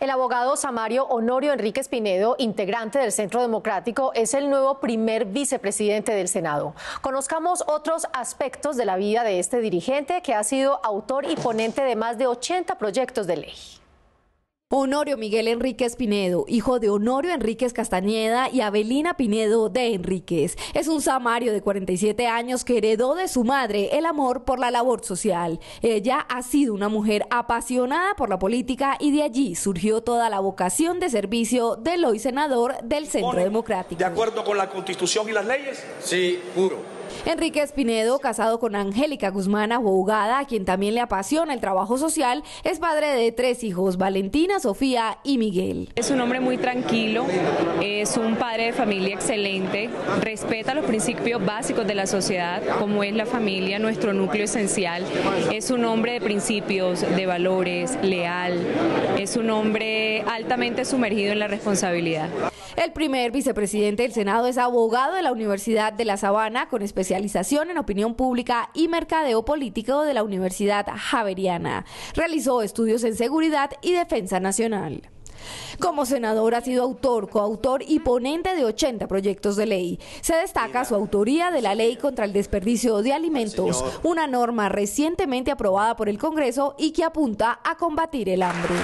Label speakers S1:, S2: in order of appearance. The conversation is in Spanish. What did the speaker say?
S1: El abogado Samario Honorio Enrique Pinedo, integrante del Centro Democrático, es el nuevo primer vicepresidente del Senado. Conozcamos otros aspectos de la vida de este dirigente que ha sido autor y ponente de más de 80 proyectos de ley.
S2: Honorio Miguel Enríquez Pinedo, hijo de Honorio Enríquez Castañeda y Abelina Pinedo de Enríquez. Es un samario de 47 años que heredó de su madre el amor por la labor social. Ella ha sido una mujer apasionada por la política y de allí surgió toda la vocación de servicio del hoy senador del Centro Democrático.
S3: ¿De acuerdo con la Constitución y las leyes?
S4: Sí, juro.
S2: Enrique Espinedo, casado con Angélica Guzmán, abogada, a quien también le apasiona el trabajo social, es padre de tres hijos, Valentina, Sofía y Miguel.
S5: Es un hombre muy tranquilo, es un padre de familia excelente, respeta los principios básicos de la sociedad, como es la familia, nuestro núcleo esencial. Es un hombre de principios, de valores, leal, es un hombre altamente sumergido en la responsabilidad.
S2: El primer vicepresidente del Senado es abogado de la Universidad de La Sabana con especialización en opinión pública y mercadeo político de la Universidad Javeriana. Realizó estudios en seguridad y defensa nacional. Como senador ha sido autor, coautor y ponente de 80 proyectos de ley. Se destaca su autoría de la Ley contra el Desperdicio de Alimentos, una norma recientemente aprobada por el Congreso y que apunta a combatir el hambre.